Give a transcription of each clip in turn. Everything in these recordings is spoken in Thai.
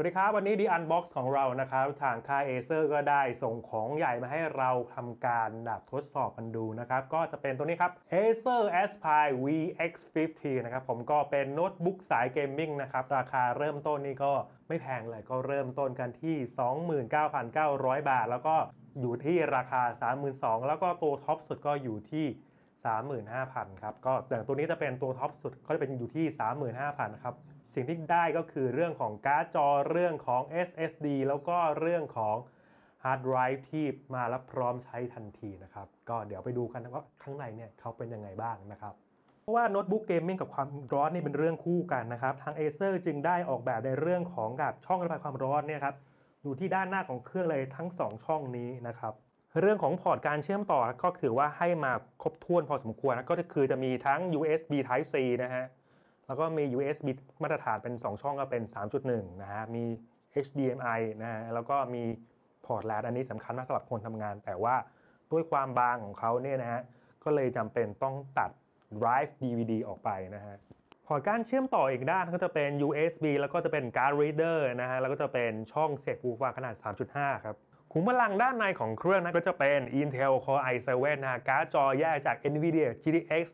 วัสดีครับ วันนี้ดี unbox ของเรานะครับ ทางค่าย Acer ก็ได้ส่งของใหญ่มาให้เราทำการจับทดสอบกันดูนะครับ ก็จะเป็นตัวนี้ครับ Acer Aspire VX 15 นะครับ ผมก็เป็นโน้ตบุ๊กสาย gaming นะครับ ราคาเริ่มต้นนี่ก็ไม่แพงเลยก็เริ่มต้นกันที่ 29,900 บาท แล้วก็อยู่ที่ราคา 32,000แล้วก็ตัวท็อปสุดก็อยู่ที่35,000ครับก็อย่างตัวนี้จะเป็นตัวท็อปสุดก็จะเป็นอยู่ที่ 35,000ครับ สิ่งที่ได้ก็คือเรื่องของการ์ดจอเรื่องของ SSD แล้วก็เรื่องของฮาร์ดไดรฟ์ที่มาแล้วพร้อมใช้ทันทีนะครับ ก็เดี๋ยวไปดูกันว่าข้างในเนี่ยเขาเป็นยังไงบ้างนะครับ เพราะว่าโน้ตบุ๊ก gaming กับความร้อนนี่เป็นเรื่องคู่กันนะครับ ทาง Acer จึงได้ออกแบบในเรื่องของกับช่องระบายความร้อนเนี่ยครับอยู่ที่ด้านหน้าของเครื่องเลยทั้ง 2 ช่องนี้นะครับ เรื่องของพอร์ตการเชื่อมต่อก็ถือว่าให้มาครบถ้วนพอสมควรนะก็คือจะมีทั้ง USB Type C นะฮะ แล้วก็มี USB มาตรฐานเป็น 2 ช่องก็เป็น 3.1 นะฮะ มี HDMI นะฮะ แล้วก็มีพอร์ตแลนอันนี้สำคัญมากสำหรับคนทำงาน แต่ว่าด้วยความบางของเขาเนี่ยนะฮะ ก็เลยจำเป็นต้องตัด drive DVD ออกไปนะฮะ พอร์ตการเชื่อมต่ออีกด้านก็จะเป็น USB แล้วก็จะเป็น card reader นะฮะ แล้วก็จะเป็นช่องเสียบหูฟังขนาด 3.5 ครับขุมพลังด้านในของเครื่องนะก็จะเป็น Intel Core i7 นะฮะ การ์ดจอแยกจาก NVIDIA GTX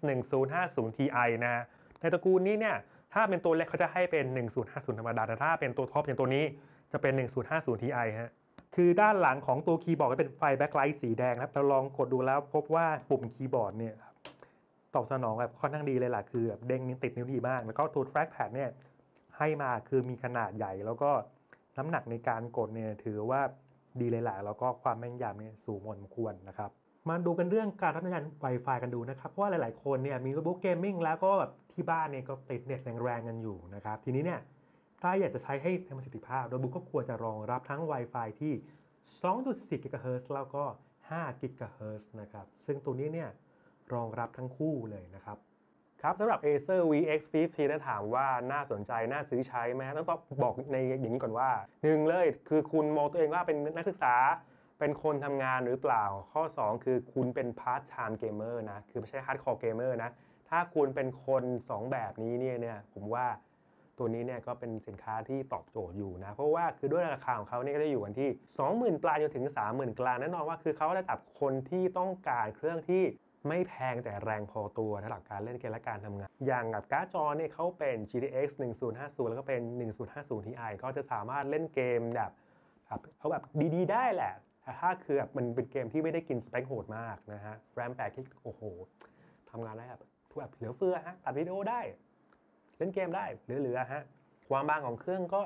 1050 Ti นะฮะ ในตระกูลนี้เนี่ยถ้าเป็นตัวเล็กเขาจะให้เป็น 1050 ธรรมดาแต่ถ้าเป็นตัวท็อปอย่างตัวนี้จะเป็น 1050 Ti ฮะคือด้านหลังของตัวคีย์บอร์ดก็เป็นไฟ backlight สีแดงนะครับเราลองกดดูแล้วพบว่าปุ่มคีย์บอร์ดเนี่ยตอบสนองแบบค่อนข้างดีเลยล่ะคือแบบเด้งนิ้วติดนิ้วดีมาก แล้วก็ตัว trackpad เนี่ยให้มาคือมีขนาดใหญ่ แล้วก็น้ำหนักในการกดเนี่ยถือว่าดีเลยแหละแล้วก็ความแม่นยำเนี่ยสูงพอสมควรนะครับ มาดูกันเรื่องการรับสัญญาณ Wi-Fi กันดูนะครับ เพราะว่าหลาย ๆ คนเนี่ยมีโน้ตบุ๊ก gaming แล้วก็แบบที่บ้านเนี่ยก็ติดเน็ตแรงๆกันอยู่นะครับ ทีนี้เนี่ยถ้าอยากจะใช้ให้เต็มประสิทธิภาพโน้ตบุ๊กก็ควรจะรองรับทั้ง Wi-Fi ที่ 2.4 GHz แล้วก็ 5 GHz นะครับ ซึ่งตัวนี้เนี่ยรองรับทั้งคู่เลยนะครับ ครับสำหรับ Acer VX 15 ถ้าถามว่าน่าสนใจ น่าซื้อใช้ไหมต้องต้องบอกในอย่างนี้ก่อนว่าหนึ่งเลยคือคุณมองตัวเองว่าเป็นนักศึกษา เป็นคนทำงานหรือเปล่า ข้อ 2 คือคุณเป็น part time gamer นะ คือไม่ใช่ hardcore gamer นะ ถ้าคุณเป็นคน 2 แบบนี้เนี่ยเนี่ยผมว่าตัวนี้เนี่ยก็เป็นสินค้าที่ตอบโจทย์อยู่นะ เพราะว่าคือด้วยราคาของเขาเนี่ยก็จะอยู่กันที่ 20,000 ปลายจนถึง 30,000 กลางแน่นอนว่าคือเขาระดับคนที่ต้องการเครื่องที่ไม่แพงแต่แรงพอตัวสำหรับการเล่นเกมและการทำงาน อย่างกับการ์ดจอเนี่ยเขาเป็น GTX 1050 แล้วก็เป็น 1050 Ti ก็จะสามารถเล่นเกมแบบเอาแบบดีๆ ได้แหละ ถ้าคือแบบมันเป็นเกมที่ไม่ได้กินสเปคโหดมากนะฮะแรม8 gig โอ้โหทำงานได้แบบทุกแบบเหลือเฟือฮะตัดวิดีโอได้ เล่นเกมได้เหลือๆฮะความบางของเครื่องก็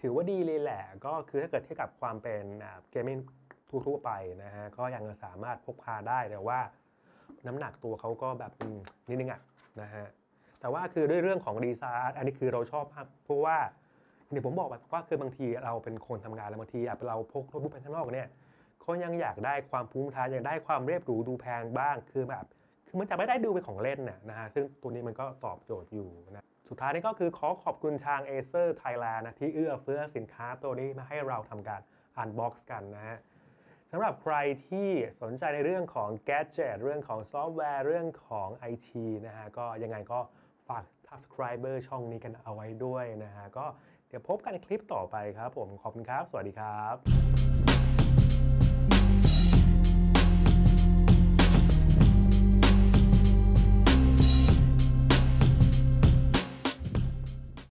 ถือว่าดีเลยแหละ ก็คือถ้าเกิดเทียบกับความเป็น gaming ทั่วๆไปนะฮะก็ยังสามารถพกพาได้แต่ว่าน้ำหนักตัวเขาก็แบบนิดนึงอะนะฮะแต่ว่าคือด้วยเรื่องของดีไซน์อันนี้คือเราชอบมากเพราะว่า เดี๋ยวผมบอกแบบว่าคือบางทีเราเป็นคนทำงานแล้วบางทีเราพกโน้ตบุ๊กไปข้างนอกเนี่ยเขายังอยากได้ความภูมิฐานอยากได้ความเรียบหรูดูแพงบ้างคือแบบคือมันจะไม่ได้ดูเป็นของเล่นน่ะนะฮะซึ่งตัวนี้มันก็ตอบโจทย์อยู่นะสุดท้ายนี้ก็คือขอขอบคุณทาง Acer Thailand นะที่เอื้อเฟื้อสินค้าตัวนี้มาให้เราทำการ unbox กันนะฮะสำหรับใครที่สนใจในเรื่องของ gadget เรื่องของซอฟต์แวร์เรื่องของ IT นะฮะก็ยังไงก็ฝาก subscriber ช่องนี้กันเอาไว้ด้วยนะฮะก็ เดี๋ยวพบกันในคลิปต่อไปครับผมขอบคุณครับ สวัสดีครับ